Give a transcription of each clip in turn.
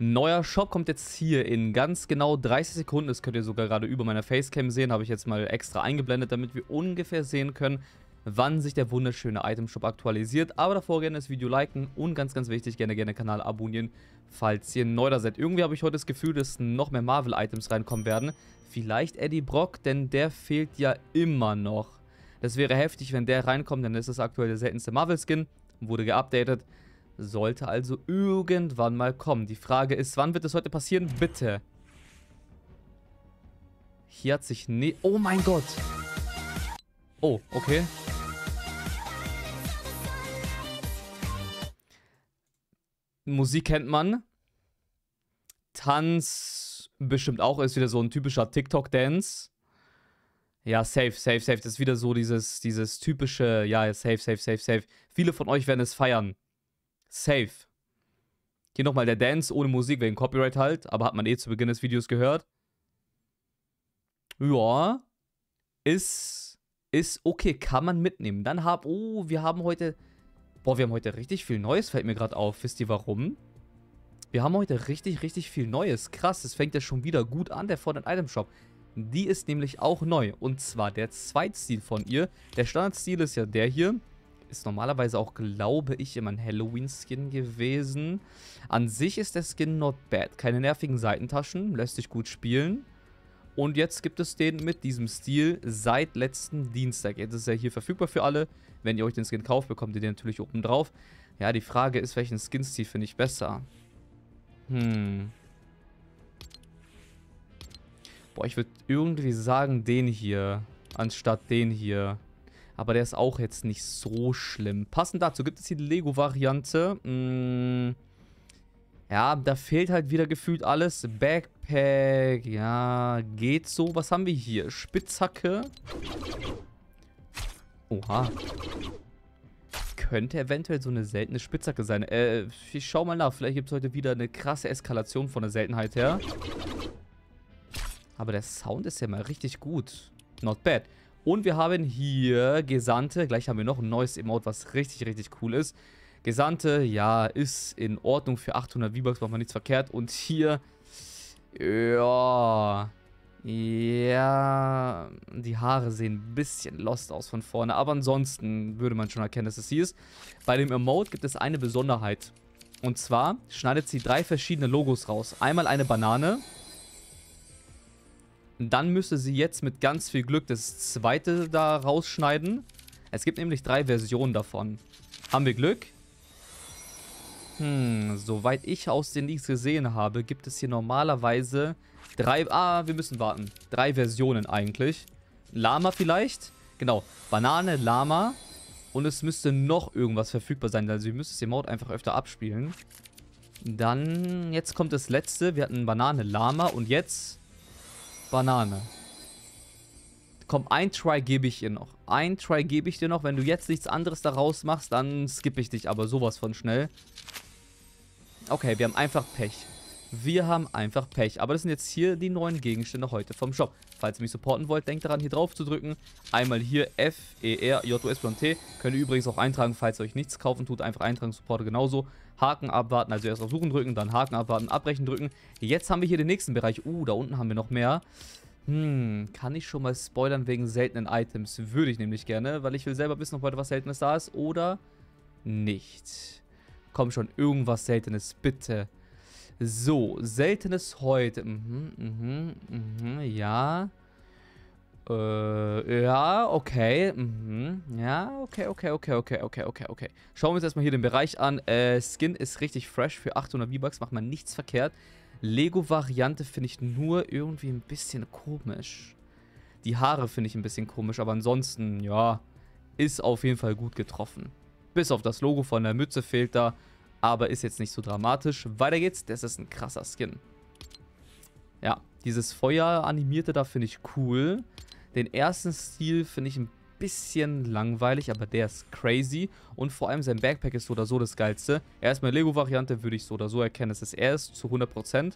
Neuer Shop kommt jetzt hier in ganz genau 30 Sekunden. Das könnt ihr sogar gerade über meiner Facecam sehen. Habe ich jetzt mal extra eingeblendet, damit wir ungefähr sehen können, wann sich der wunderschöne Itemshop aktualisiert. Aber davor gerne das Video liken und ganz, ganz wichtig, gerne, gerne Kanal abonnieren, falls ihr neu da seid. Irgendwie habe ich heute das Gefühl, dass noch mehr Marvel-Items reinkommen werden. Vielleicht Eddie Brock, denn der fehlt ja immer noch. Das wäre heftig, wenn der reinkommt, denn das ist aktuell der seltenste Marvel-Skin. Wurde geupdatet. Sollte also irgendwann mal kommen. Die Frage ist, wann wird es heute passieren? Bitte. Hier hat sich ne... Oh mein Gott. Oh, okay. Musik kennt man. Tanz bestimmt auch. Ist wieder so ein typischer TikTok-Dance. Ja, safe, safe, safe. Das ist wieder so dieses, dieses typische, ja, safe, safe, safe, safe. Viele von euch werden es feiern. Safe. Hier nochmal der Dance ohne Musik wegen Copyright halt, aber hat man eh zu Beginn des Videos gehört. Ja, ist, ist okay, kann man mitnehmen. Dann hab, oh, wir haben heute, boah, wir haben heute richtig viel Neues, fällt mir gerade auf. Wisst ihr warum? Wir haben heute richtig, richtig viel Neues. Krass, es fängt ja schon wieder gut an, der Fortnite Item Shop. Die ist nämlich auch neu. Und zwar der Zweitstil von ihr. Der Standardstil ist ja der hier. Ist normalerweise auch, glaube ich, immer ein Halloween-Skin gewesen. An sich ist der Skin not bad. Keine nervigen Seitentaschen, lässt sich gut spielen. Und jetzt gibt es den mit diesem Stil seit letzten Dienstag. Jetzt ist er hier verfügbar für alle. Wenn ihr euch den Skin kauft, bekommt ihr den natürlich oben drauf. Ja, die Frage ist, welchen Skin-Stil finde ich besser? Hm. Boah, ich würde irgendwie sagen, den hier. Anstatt den hier. Aber der ist auch jetzt nicht so schlimm. Passend dazu gibt es hier die Lego-Variante. Hm, ja, da fehlt halt wieder gefühlt alles. Backpack, ja, geht so. Was haben wir hier? Spitzhacke. Oha. Könnte eventuell so eine seltene Spitzhacke sein. Äh, ich schau mal nach. Vielleicht gibt es heute wieder eine krasse Eskalation von der Seltenheit her. Aber der Sound ist ja mal richtig gut. Not bad. Und wir haben hier Gesandte. Gleich haben wir noch ein neues Emote, was richtig, richtig cool ist. Gesandte, ja, ist in Ordnung für 800 V-Bucks, macht man nichts verkehrt. Und hier, ja, ja, die Haare sehen ein bisschen lost aus von vorne. Aber ansonsten würde man schon erkennen, dass es sie ist. Bei dem Emote gibt es eine Besonderheit. Und zwar schneidet sie drei verschiedene Logos raus. Einmal eine Banane, dann müsste sie jetzt mit ganz viel Glück das zweite da rausschneiden. Es gibt nämlich drei Versionen davon. Haben wir Glück? Hm, soweit ich aus den Leaks gesehen habe, gibt es hier normalerweise drei... Ah, wir müssen warten. Drei Versionen eigentlich. Lama vielleicht? Genau, Banane, Lama. Und es müsste noch irgendwas verfügbar sein. Also ihr müsst das Emote einfach öfter abspielen. Dann, jetzt kommt das letzte. Wir hatten Banane, Lama und jetzt Banane. Komm, ein Try gebe ich dir noch. Ein Try gebe ich dir noch. Wenn du jetzt nichts anderes daraus machst, dann skippe ich dich aber sowas von schnell. Okay, wir haben einfach Pech. Wir haben einfach Pech. Aber das sind jetzt hier die neuen Gegenstände heute vom Shop. Falls ihr mich supporten wollt, denkt daran, hier drauf zu drücken. Einmal hier F, E, R, J, O, S, T. Könnt ihr übrigens auch eintragen, falls ihr euch nichts kaufen tut. Einfach eintragen, Supporter genauso. Haken abwarten, also erst auf Suchen drücken, dann Haken abwarten, abbrechen drücken. Jetzt haben wir hier den nächsten Bereich. Uh, da unten haben wir noch mehr. Hm, kann ich schon mal spoilern wegen seltenen Items? Würde ich nämlich gerne, weil ich will selber wissen, ob heute was Seltenes da ist oder nicht. Komm schon, irgendwas Seltenes, bitte. So, Seltenes heute. Mhm, mhm, mhm, ja. Äh, ja, okay. Mhm. Ja, okay, okay, okay, okay, okay, okay, okay. Schauen wir uns erstmal hier den Bereich an. Äh, Skin ist richtig fresh für 800 V-Bucks. Macht man nichts verkehrt. Lego-Variante finde ich nur irgendwie ein bisschen komisch. Die Haare finde ich ein bisschen komisch, aber ansonsten, ja, ist auf jeden Fall gut getroffen. Bis auf das Logo von der Mütze fehlt da, aber ist jetzt nicht so dramatisch. Weiter geht's, das ist ein krasser Skin. Ja, dieses Feuer animierte da finde ich cool. Den ersten Stil finde ich ein bisschen langweilig, aber der ist crazy. Und vor allem sein Backpack ist so oder so das Geilste. Erstmal Lego-Variante würde ich so oder so erkennen, es er ist, zu 100%.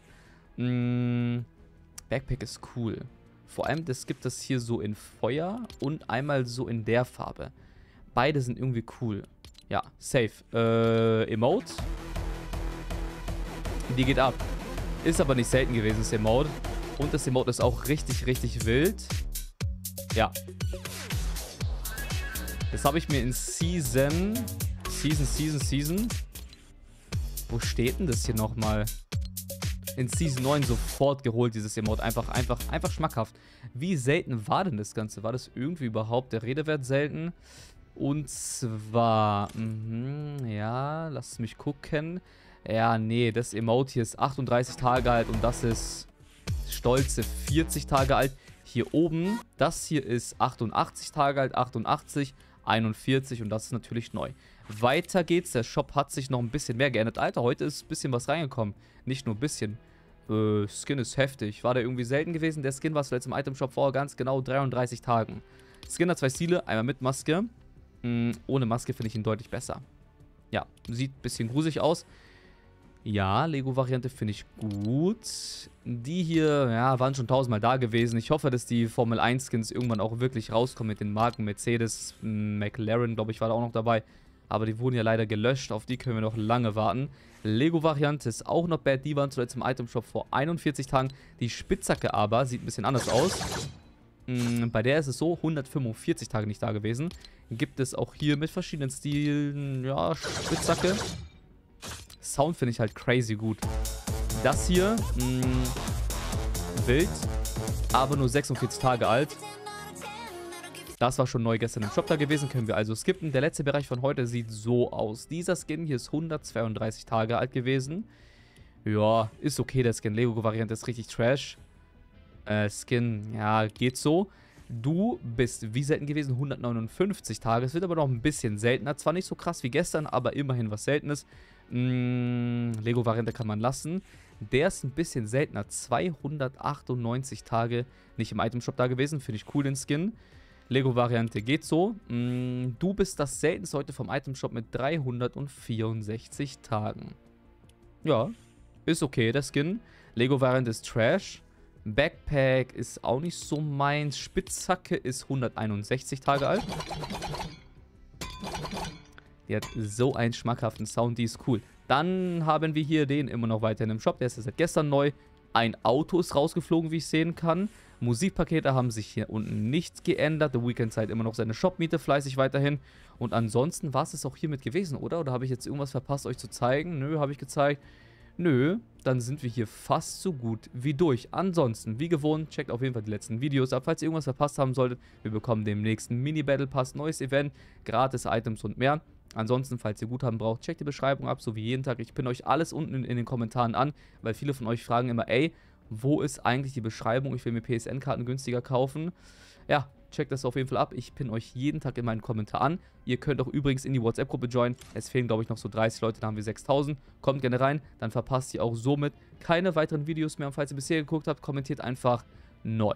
Mm, Backpack ist cool. Vor allem, das gibt es hier so in Feuer und einmal so in der Farbe. Beide sind irgendwie cool. Ja, safe. Äh, Emote. Die geht ab. Ist aber nicht selten gewesen, das Emote. Und das Emote ist auch richtig, richtig wild. Ja. Das habe ich mir in Season... Season, Season, Season... Wo steht denn das hier nochmal? In Season 9 sofort geholt, dieses Emote. Einfach, einfach, einfach schmackhaft. Wie selten war denn das Ganze? War das irgendwie überhaupt der Redewert selten? Und zwar, mh, ja, lass mich gucken. Ja, nee, das Emote hier ist 38 Tage alt und das ist stolze 40 Tage alt. Hier oben, das hier ist 88 Tage alt, 88, 41 und das ist natürlich neu. Weiter geht's, der Shop hat sich noch ein bisschen mehr geändert. Alter, heute ist ein bisschen was reingekommen. Nicht nur ein bisschen. Äh, Skin ist heftig. War der irgendwie selten gewesen? Der Skin war zuletzt im Item-Shop vor ganz genau 33 Tagen. Skin hat zwei Stile, einmal mit Maske. Mh, ohne Maske finde ich ihn deutlich besser. Ja, sieht ein bisschen gruselig aus. Ja, Lego-Variante finde ich gut. Die hier, ja, waren schon tausendmal da gewesen. Ich hoffe, dass die Formel 1-Skins irgendwann auch wirklich rauskommen mit den Marken Mercedes, McLaren, glaube ich, war da auch noch dabei. Aber die wurden ja leider gelöscht. Auf die können wir noch lange warten. Lego-Variante ist auch noch bad. Die waren zuletzt im Item-Shop vor 41 Tagen. Die Spitzhacke aber sieht ein bisschen anders aus. Hm, bei der ist es so, 145 Tage nicht da gewesen. Gibt es auch hier mit verschiedenen Stilen, ja, Spitzhacke. Sound finde ich halt crazy gut. Das hier, mh, hm, wild, aber nur 46 Tage alt. Das war schon neu gestern im Shop da gewesen, können wir also skippen. Der letzte Bereich von heute sieht so aus. Dieser Skin hier ist 132 Tage alt gewesen. Ja, ist okay, der Skin. Lego-Variante ist richtig trash. Äh, Skin, ja, geht so. Du bist wie selten gewesen, 159 Tage. Es wird aber noch ein bisschen seltener. Zwar nicht so krass wie gestern, aber immerhin was Seltenes. Mm, Lego-Variante kann man lassen. Der ist ein bisschen seltener. 298 Tage nicht im Itemshop da gewesen. Finde ich cool, den Skin. Lego-Variante geht so. Mm, du bist das seltenste heute vom Itemshop mit 364 Tagen. Ja, ist okay, der Skin. Lego-Variante ist Trash. Backpack ist auch nicht so meins. Spitzhacke ist 161 Tage alt. Die hat so einen schmackhaften Sound, die ist cool. Dann haben wir hier den immer noch weiterhin im Shop. Der ist ja seit gestern neu. Ein Auto ist rausgeflogen, wie ich sehen kann. Musikpakete haben sich hier unten nichts geändert. The Weekend zahlt immer noch seine Shopmiete fleißig weiterhin. Und ansonsten war es es auch hiermit gewesen, oder? Oder habe ich jetzt irgendwas verpasst, euch zu zeigen? Nö, habe ich gezeigt. Nö, dann sind wir hier fast so gut wie durch. Ansonsten, wie gewohnt, checkt auf jeden Fall die letzten Videos ab. Falls ihr irgendwas verpasst haben solltet, wir bekommen demnächst einen Mini-Battle Pass, neues Event, gratis Items und mehr. Ansonsten, falls ihr Guthaben braucht, checkt die Beschreibung ab, so wie jeden Tag. Ich pinne euch alles unten in, in, den Kommentaren an, weil viele von euch fragen immer, ey, wo ist eigentlich die Beschreibung? Ich will mir PSN-Karten günstiger kaufen. Ja, checkt das auf jeden Fall ab. Ich pinne euch jeden Tag in meinen Kommentar an. Ihr könnt auch übrigens in die WhatsApp-Gruppe joinen. Es fehlen, glaube ich, noch so 30 Leute, da haben wir 6000. Kommt gerne rein, dann verpasst ihr auch somit keine weiteren Videos mehr. Und falls ihr bisher geguckt habt, kommentiert einfach neu.